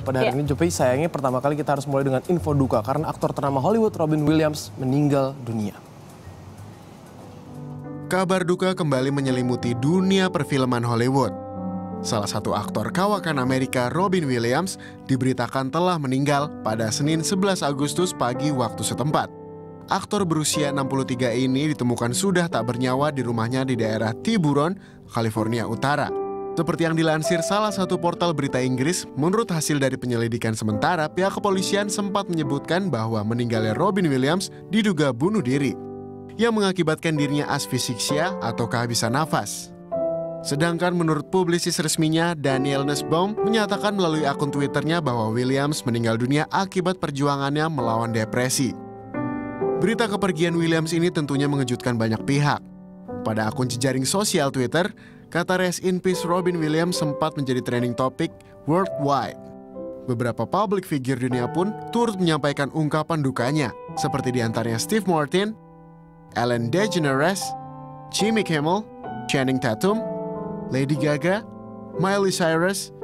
Pada hari Ya. ini Jopi sayangnya pertama kali kita harus mulai dengan info duka karena aktor ternama Hollywood Robin Williams meninggal dunia. Kabar duka kembali menyelimuti dunia perfilman Hollywood. Salah satu aktor kawakan Amerika Robin Williams diberitakan telah meninggal pada Senin 11 Agustus pagi waktu setempat. Aktor berusia 63 ini ditemukan sudah tak bernyawa di rumahnya di daerah Tiburon, California Utara. Seperti yang dilansir salah satu portal berita Inggris, menurut hasil dari penyelidikan sementara, pihak kepolisian sempat menyebutkan bahwa meninggalnya Robin Williams diduga bunuh diri yang mengakibatkan dirinya asfiksia atau kehabisan nafas. Sedangkan menurut publisis resminya, Daniel Nussbaum menyatakan melalui akun Twitternya bahwa Williams meninggal dunia akibat perjuangannya melawan depresi. Berita kepergian Williams ini tentunya mengejutkan banyak pihak. Pada akun jejaring sosial Twitter, kata Rest in Peace Robin Williams sempat menjadi trending topik worldwide. Beberapa public figure dunia pun turut menyampaikan ungkapan dukanya, seperti di antaranya Steve Martin, Ellen DeGeneres, Jimmy Kimmel, Channing Tatum, Lady Gaga, Miley Cyrus,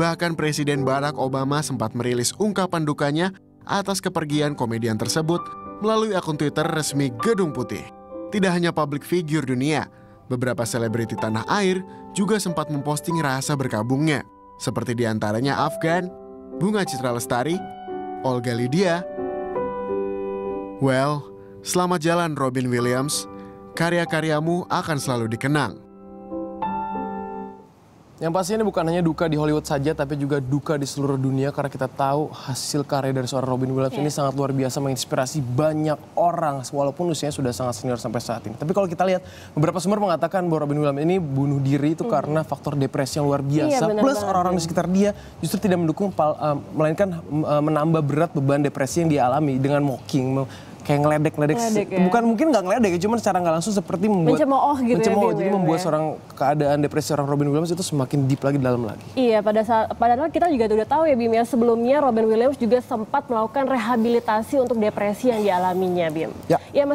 bahkan Presiden Barack Obama sempat merilis ungkapan dukanya atas kepergian komedian tersebut melalui akun Twitter resmi Gedung Putih. Tidak hanya public figure dunia, beberapa selebriti tanah air juga sempat memposting rasa berkabungnya, seperti di antaranya Afgan, Bunga Citra Lestari, Olga Lydia. Well, selamat jalan Robin Williams. Karya-karyamu akan selalu dikenang. Yang pasti ini bukan hanya duka di Hollywood saja, tapi juga duka di seluruh dunia karena kita tahu hasil karya dari seorang Robin Williams ini sangat luar biasa menginspirasi banyak orang walaupun usianya sudah sangat senior sampai saat ini. Tapi kalau kita lihat beberapa sumber mengatakan bahwa Robin Williams ini bunuh diri itu karena faktor depresi yang luar biasa Iya, benar plus banget. orang-orang di sekitar dia justru tidak mendukung eh, melainkan eh, menambah berat beban depresi yang dia alami dengan mocking kayak ngeledek-ngeledek Ngeledek ya. bukan mungkin nggak ngeledek ya cuman secara nggak langsung seperti membuat Mencemooh gitu ya, mencemooh. Bim, jadi ya, membuat ya. seorang keadaan depresi seorang Robin Williams itu semakin deep lagi dalam lagi Iya, pada saat padahal kita juga udah tahu ya Bim ya sebelumnya Robin Williams juga sempat melakukan rehabilitasi untuk depresi yang dialaminya Bim. Ya. Ya,